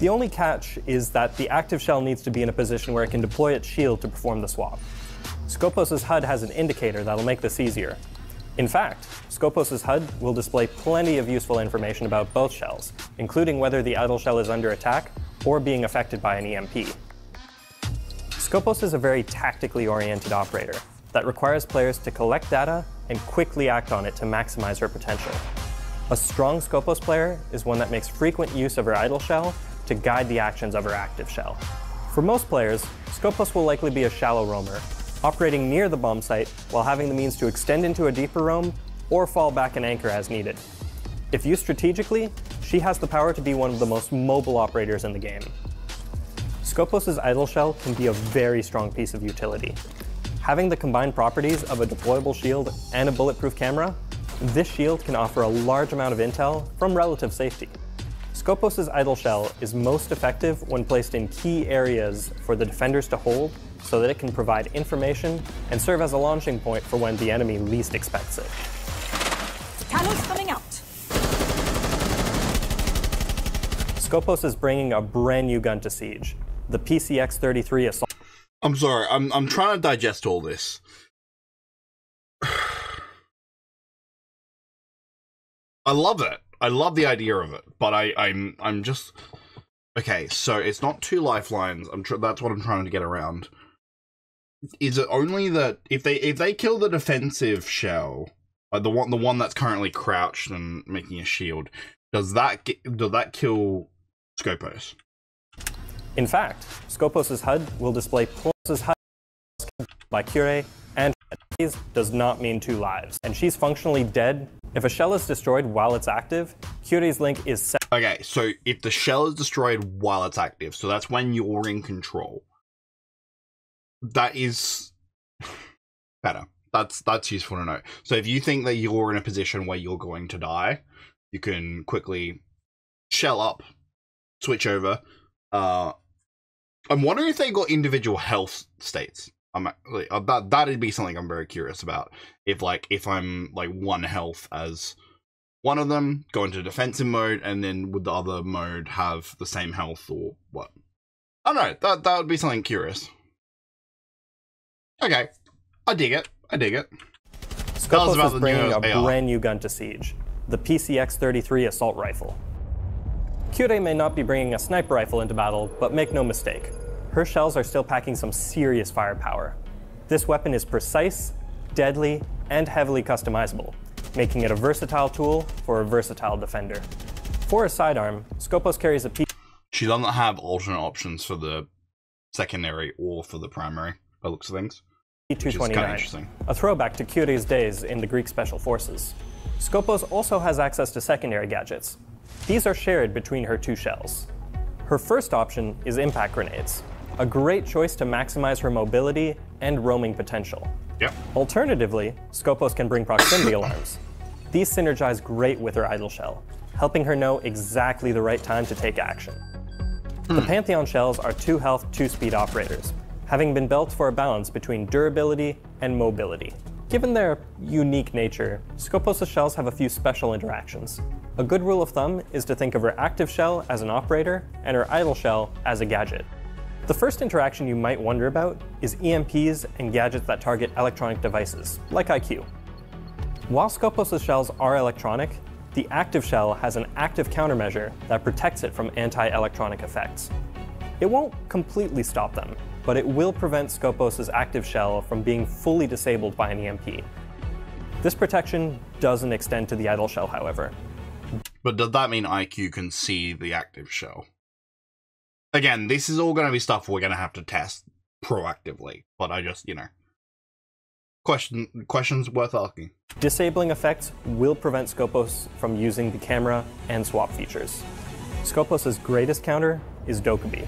The only catch is that the active shell needs to be in a position where it can deploy its shield to perform the swap. Skopos' HUD has an indicator that'll make this easier. In fact, Skopos' HUD will display plenty of useful information about both shells, including whether the idle shell is under attack or being affected by an EMP. Skopos is a very tactically oriented operator, that requires players to collect data and quickly act on it to maximize her potential. A strong Skopos player is one that makes frequent use of her idle shell to guide the actions of her active shell. For most players, Skopos will likely be a shallow roamer, operating near the bomb site while having the means to extend into a deeper roam or fall back and anchor as needed. If used strategically, she has the power to be one of the most mobile operators in the game. Skopos' idle shell can be a very strong piece of utility, Having the combined properties of a deployable shield and a bulletproof camera, this shield can offer a large amount of intel from relative safety. Skopos' idle shell is most effective when placed in key areas for the defenders to hold so that it can provide information and serve as a launching point for when the enemy least expects it. Cannons coming out. Skopos is bringing a brand new gun to Siege, the PCX-33 Assault I'm sorry. I'm I'm trying to digest all this. I love it. I love the idea of it, but I I'm I'm just okay. So it's not two lifelines. I'm tr- that's what I'm trying to get around. Is it only that if they if they kill the defensive shell, like the one the one that's currently crouched and making a shield, does that get, does that kill Skopos? In fact, Skopos' HUD will display Pulse's HUD by Cure, and does not mean two lives, and she's functionally dead. If a shell is destroyed while it's active, Cure's link is set. Okay, so if the shell is destroyed while it's active, so that's when you're in control. That is better. That's that's useful to know. So if you think that you're in a position where you're going to die, you can quickly shell up, switch over, uh, I'm wondering if they got individual health states. I'm like, uh, that that'd be something I'm very curious about. If like if I'm like one health as one of them, go into defensive mode, and then would the other mode have the same health or what? I don't know. That that would be something curious. Okay, I dig it. I dig it. Skopos is bringing a AR. brand new gun to Siege, the PCX-33 assault rifle. Kyurey may not be bringing a sniper rifle into battle, but make no mistake, her shells are still packing some serious firepower. This weapon is precise, deadly, and heavily customizable, making it a versatile tool for a versatile defender. For a sidearm, Skopos carries a P. She doesn't have alternate options for the secondary or for the primary, by looks of things. P229, a throwback to Kyurey's days in the Greek Special Forces. Skopos also has access to secondary gadgets, these are shared between her two shells. Her first option is impact grenades, a great choice to maximize her mobility and roaming potential. Yep. Alternatively, Skopos can bring proximity alarms. These synergize great with her idle shell, helping her know exactly the right time to take action. The hmm. Pantheon shells are two health, two speed operators, having been built for a balance between durability and mobility. Given their unique nature, Skopos' shells have a few special interactions. A good rule of thumb is to think of her active shell as an operator and her idle shell as a gadget. The first interaction you might wonder about is EMPs and gadgets that target electronic devices, like IQ. While Skopos' shells are electronic, the active shell has an active countermeasure that protects it from anti-electronic effects. It won't completely stop them, but it will prevent Skopos' active shell from being fully disabled by an EMP. This protection doesn't extend to the idle shell, however. But does that mean IQ can see the active shell? Again, this is all going to be stuff we're going to have to test proactively, but I just, you know, question questions worth asking. Disabling effects will prevent Skopos from using the camera and swap features. Skopos' greatest counter is Dokkaebi.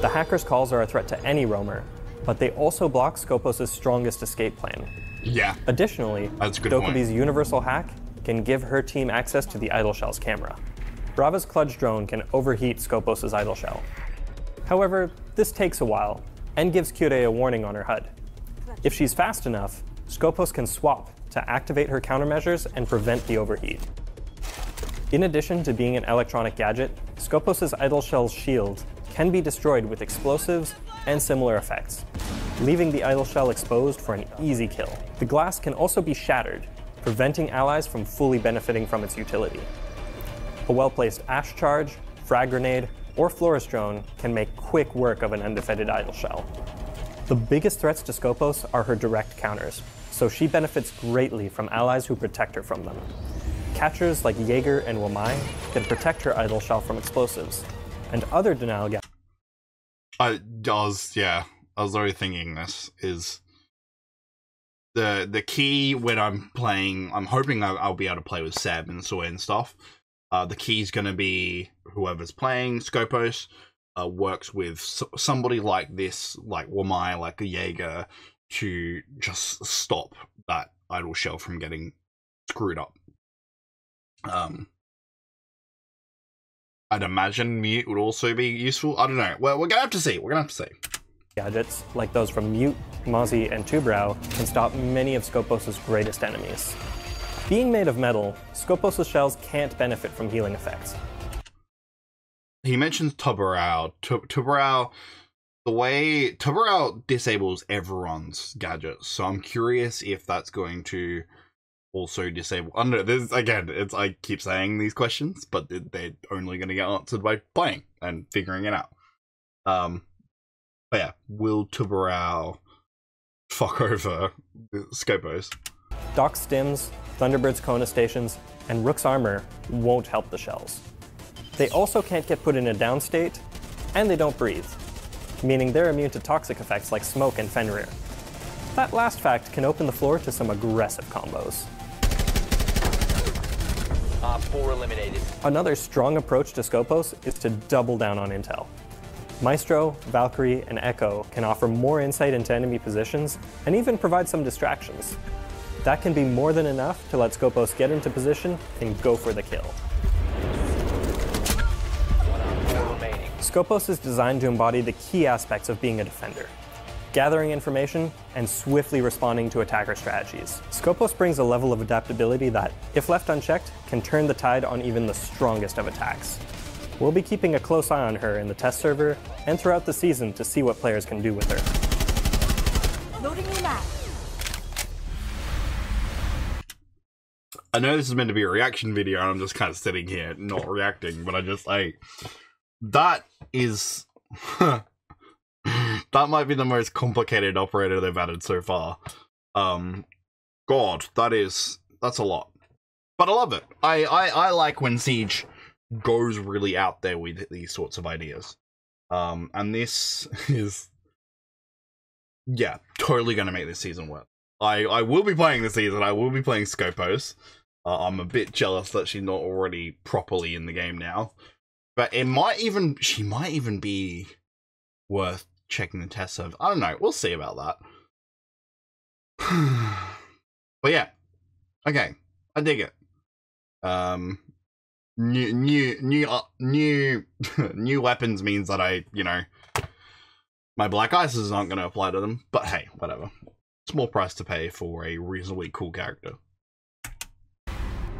The hacker's calls are a threat to any roamer, but they also block Skopos' strongest escape plan. Yeah. Additionally, Dokkaebi's universal hack can give her team access to the idle shell's camera. Brava's Kludge drone can overheat Skopos' idle shell. However, this takes a while, and gives Kyurei a warning on her HUD. If she's fast enough, Skopos can swap to activate her countermeasures and prevent the overheat. In addition to being an electronic gadget, Skopos' idle shell's shield can be destroyed with explosives and similar effects, leaving the idle shell exposed for an easy kill. The glass can also be shattered, preventing allies from fully benefiting from its utility. A well-placed ash charge, frag grenade, or Flores drone can make quick work of an undefended idle shell. The biggest threats to Skopos are her direct counters, so she benefits greatly from allies who protect her from them. Catchers like Jaeger and Wamai can protect her idle shell from explosives, and other denial gas. I does, yeah. I was already thinking this is the the key when I'm playing. I'm hoping I'll, be able to play with Seb and Soy and stuff. Uh, the key is going to be whoever's playing Skopos uh, works with somebody like this, like Wamai, like a Jaeger, to just stop that idle shell from getting screwed up. Um, I'd imagine mute would also be useful. I don't know. Well, we're gonna have to see. We're gonna have to see. Gadgets like those from Mute, Mozzie, and Tubarão can stop many of Skopos' greatest enemies. Being made of metal, Skopos' shells can't benefit from healing effects, he mentions Tubarão. Tubarão, the way Tubarão disables everyone's gadgets, so I'm curious if that's going to also disable. Know. This again, it's I keep saying these questions, but they're only going to get answered by playing and figuring it out. Um, but yeah, will Tubarão fuck over Skopos? Doc stims, Thunderbird's Kona stations, and Rook's armor won't help the shells. They also can't get put in a down state, and they don't breathe, meaning they're immune to toxic effects like smoke and Fenrir. That last fact can open the floor to some aggressive combos. Uh, four eliminated. Another strong approach to Skopos is to double down on intel. Maestro, Valkyrie, and Echo can offer more insight into enemy positions and even provide some distractions. That can be more than enough to let Skopos get into position and go for the kill. Skopos is designed to embody the key aspects of being a defender gathering information, and swiftly responding to attacker strategies. Skopos brings a level of adaptability that, if left unchecked, can turn the tide on even the strongest of attacks. We'll be keeping a close eye on her in the test server and throughout the season to see what players can do with her. Loading new map. I know this is meant to be a reaction video and I'm just kind of sitting here not reacting, but I just like that is that might be the most complicated operator they've added so far. Um, God, that is that's a lot, but I love it. I I, I like when Siege goes really out there with these sorts of ideas. Um, and this is yeah, totally gonna make this season work. I I will be playing this season. I will be playing Skopos. Uh, I'm a bit jealous that she's not already properly in the game now. But it might even she might even be worth checking the test server. I don't know. We'll see about that. but yeah. Okay. I dig it. Um new new new uh, new new weapons means that I, you know, my black ices aren't going to apply to them, but hey, whatever. Small price to pay for a reasonably cool character.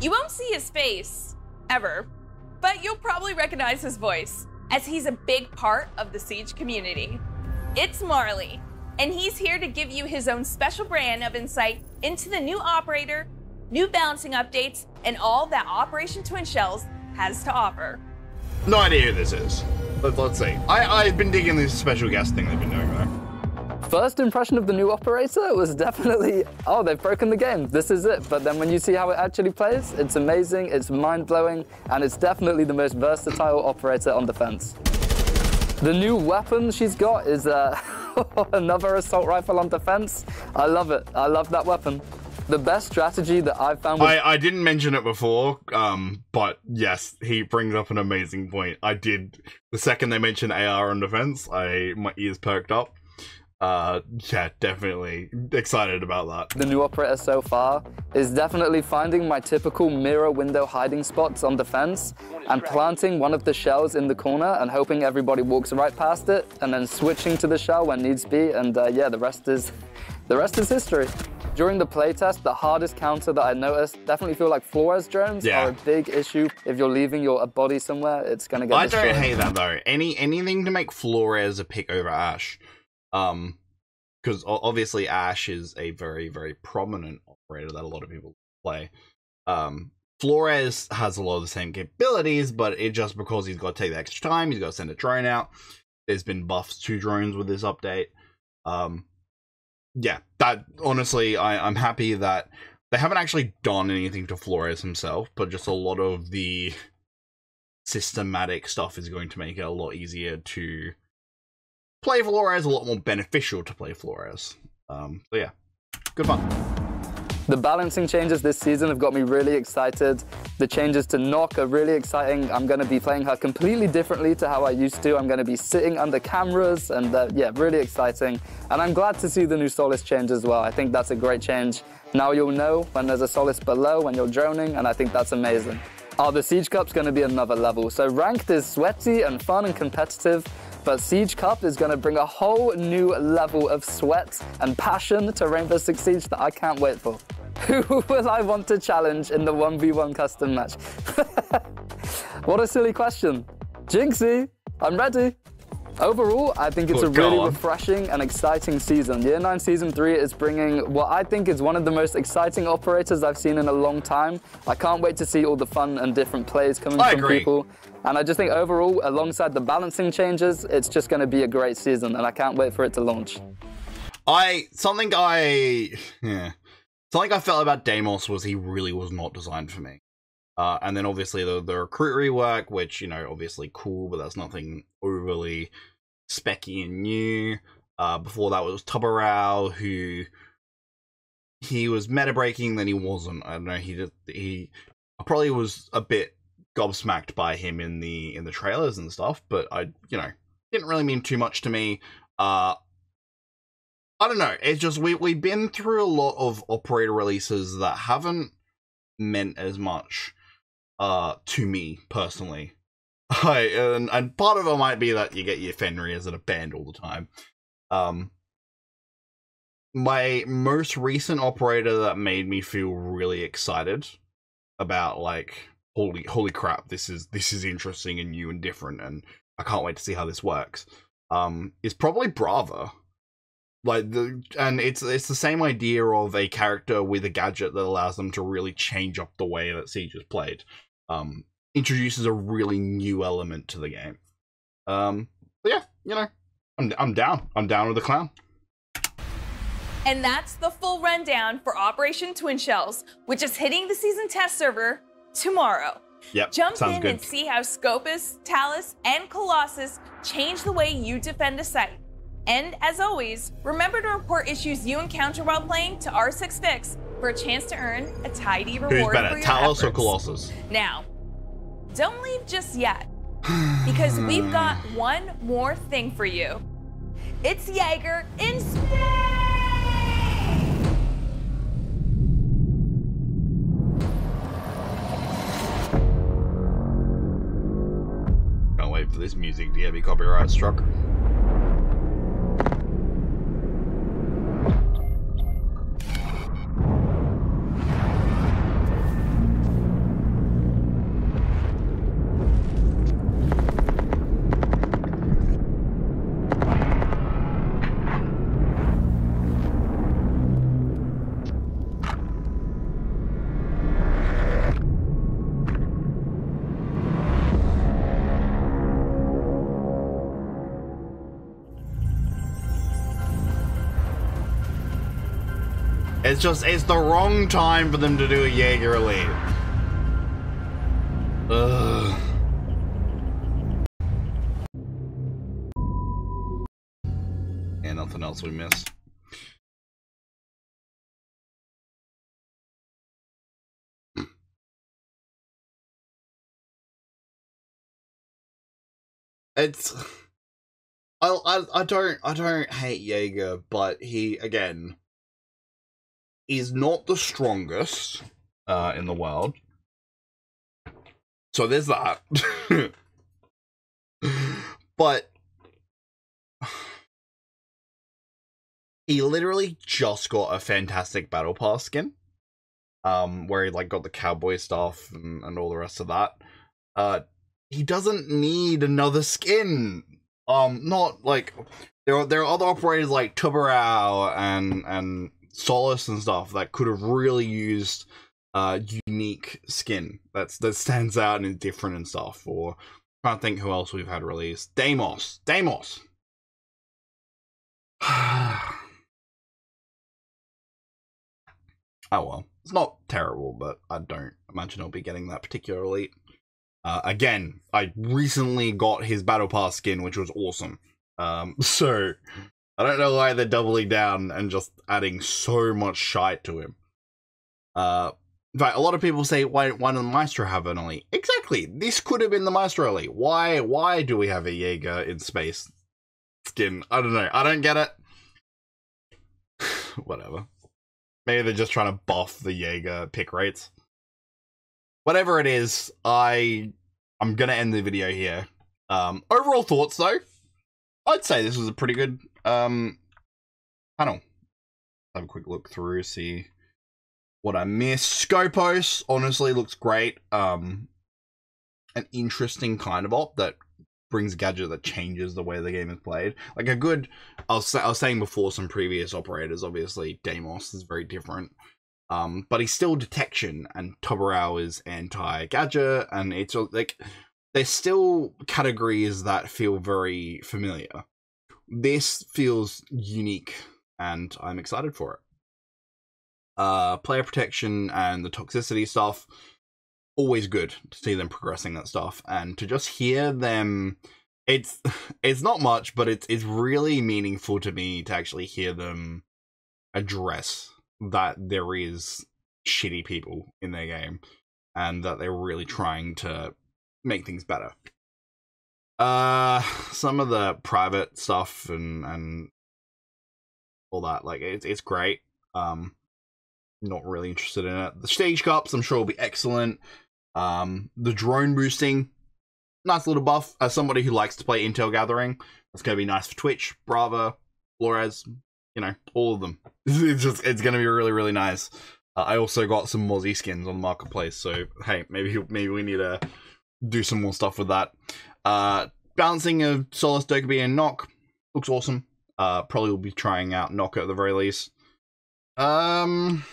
You won't see his face ever, but you'll probably recognize his voice, as he's a big part of the Siege community. It's Marley, and he's here to give you his own special brand of insight into the new operator new balancing updates, and all that Operation Twin Shells has to offer. No idea who this is. Let's, let's see. I, I've been digging this special guest thing they've been doing there. First impression of the new operator was definitely, oh, they've broken the game. This is it. But then when you see how it actually plays, it's amazing, it's mind-blowing, and it's definitely the most versatile operator on defense. The new weapon she's got is uh, another assault rifle on defense. I love it. I love that weapon. The best strategy that I've found. I, I didn't mention it before, um, but yes, he brings up an amazing point. I did the second they mentioned AR on defense, I my ears perked up. Uh, yeah, definitely excited about that. The new operator so far is definitely finding my typical mirror window hiding spots on defense and planting one of the shells in the corner and hoping everybody walks right past it and then switching to the shell when needs be. And uh, yeah, the rest is the rest is history. During the playtest, the hardest counter that I noticed definitely feel like Flores drones yeah. are a big issue. If you're leaving your body somewhere, it's gonna get. I destroyed. don't hate that though. Any anything to make Flores a pick over Ash, um, because obviously Ash is a very very prominent operator that a lot of people play. Um, Flores has a lot of the same capabilities, but it just because he's got to take the extra time, he's got to send a drone out. There's been buffs to drones with this update. Um, yeah, that honestly, I, I'm happy that they haven't actually done anything to Flores himself, but just a lot of the systematic stuff is going to make it a lot easier to play Flores, a lot more beneficial to play Flores. Um, yeah, good fun. The balancing changes this season have got me really excited. The changes to Nøkk are really exciting. I'm going to be playing her completely differently to how I used to. I'm going to be sitting under cameras and uh, yeah, really exciting. And I'm glad to see the new Solis change as well. I think that's a great change. Now you'll know when there's a Solis below when you're droning and I think that's amazing. Oh, the Siege Cup's going to be another level. So ranked is sweaty and fun and competitive, but Siege Cup is going to bring a whole new level of sweat and passion to Rainbow Six Siege that I can't wait for. Who will I want to challenge in the 1v1 custom match? what a silly question. Jinxie, I'm ready. Overall, I think it's a really refreshing and exciting season. Year 9 Season 3 is bringing what I think is one of the most exciting operators I've seen in a long time. I can't wait to see all the fun and different plays coming I from agree. people. And I just think overall, alongside the balancing changes, it's just going to be a great season and I can't wait for it to launch. I, something I, yeah. Something I felt about Deimos was he really was not designed for me. Uh, and then obviously the, the recruit rework, which, you know, obviously cool, but that's nothing overly specky and new. Uh, before that was Tubarão, who he was meta breaking, then he wasn't. I don't know. He he I probably was a bit gobsmacked by him in the in the trailers and stuff, but I you know didn't really mean too much to me. Uh, I don't know. It's just we we've been through a lot of operator releases that haven't meant as much uh to me personally. I and, and part of it might be that you get your Fenrirs that a band all the time. Um my most recent operator that made me feel really excited about like holy holy crap this is this is interesting and new and different and I can't wait to see how this works um is probably Brava like the and it's it's the same idea of a character with a gadget that allows them to really change up the way that siege is played um introduces a really new element to the game um but yeah you know i'm, I'm down i'm down with the clown and that's the full rundown for operation twin shells which is hitting the season test server tomorrow Yep, Jump in good. and see how Skopós, Talos, and Colossus change the way you defend a site. And as always, remember to report issues you encounter while playing to R6Fix for a chance to earn a tidy reward Who's better, for your Talos efforts. or Colossus? Now, don't leave just yet, because we've got one more thing for you. It's Jaeger in Can't wait for this music to get me copyright struck. It's just, it's the wrong time for them to do a Jaeger Elite. Ugh. And nothing else we missed. It's I, I I don't I don't hate Jaeger, but he again is not the strongest uh, in the world. So there's that. but he literally just got a fantastic battle pass skin. Um, where he like got the cowboy stuff and, and all the rest of that. Uh he doesn't need another skin. Um, not like there are there are other operators like Tubarão and and Solis and stuff that could have really used uh unique skin that's that stands out and is different and stuff. Or I can't think who else we've had released. Deimos, Deimos. oh well, it's not terrible, but I don't imagine I'll be getting that particular elite. Uh, again, I recently got his Battle Pass skin, which was awesome. Um, so I don't know why they're doubling down and just adding so much shite to him. Uh, in fact, a lot of people say, why, why didn't Maestro have an elite? Exactly. This could have been the Maestro elite. Why, why do we have a Jaeger in space skin? I don't know. I don't get it. Whatever. Maybe they're just trying to buff the Jaeger pick rates whatever it is, I I'm gonna end the video here. Um, overall thoughts though, I'd say this was a pretty good um panel. Have a quick look through, see what I missed. Scopos honestly looks great. Um, an interesting kind of op that brings gadget that changes the way the game is played. Like a good, I was, I was saying before, some previous operators, obviously Deimos is very different. Um, but he's still detection, and Tubarão is anti-gadget, and it's like there's still categories that feel very familiar. This feels unique, and I'm excited for it. Uh, player protection and the toxicity stuff, always good to see them progressing that stuff, and to just hear them. It's it's not much, but it's it's really meaningful to me to actually hear them address that there is shitty people in their game and that they're really trying to make things better. Uh some of the private stuff and and all that like it's it's great. Um not really interested in it. The stage cups I'm sure will be excellent. Um the drone boosting nice little buff as somebody who likes to play intel gathering. That's to be nice for Twitch, Brava, Flores, you know, all of them. It's just it's gonna be really really nice. Uh, I also got some Mozzie skins on the marketplace, so hey, maybe maybe we need to do some more stuff with that. Uh, balancing of Solis, Dokkaebi, and Nøkk looks awesome. Uh, probably will be trying out Nøkk at the very least. Um,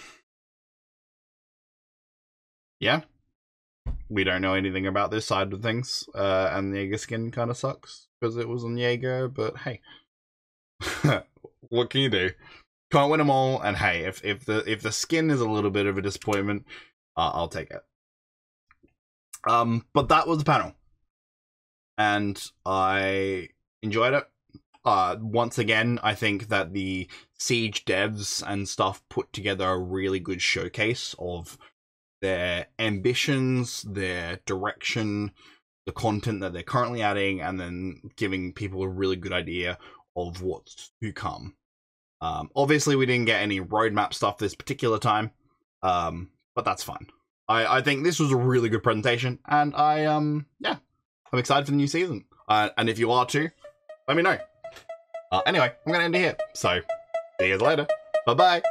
yeah, we don't know anything about this side of things, uh, and the Jaeger skin kind of sucks because it was on Jaeger, but hey. what can you do? Can't win them all, and hey, if if the if the skin is a little bit of a disappointment, uh, I'll take it. Um, but that was the panel, and I enjoyed it. Uh, once again, I think that the Siege devs and stuff put together a really good showcase of their ambitions, their direction, the content that they're currently adding, and then giving people a really good idea of what's to come. Um, obviously, we didn't get any roadmap stuff this particular time, um, but that's fine. I, I think this was a really good presentation, and I um yeah, I'm excited for the new season. Uh, and if you are too, let me know. Uh, anyway, I'm gonna end it here. So, see you guys later. Bye bye.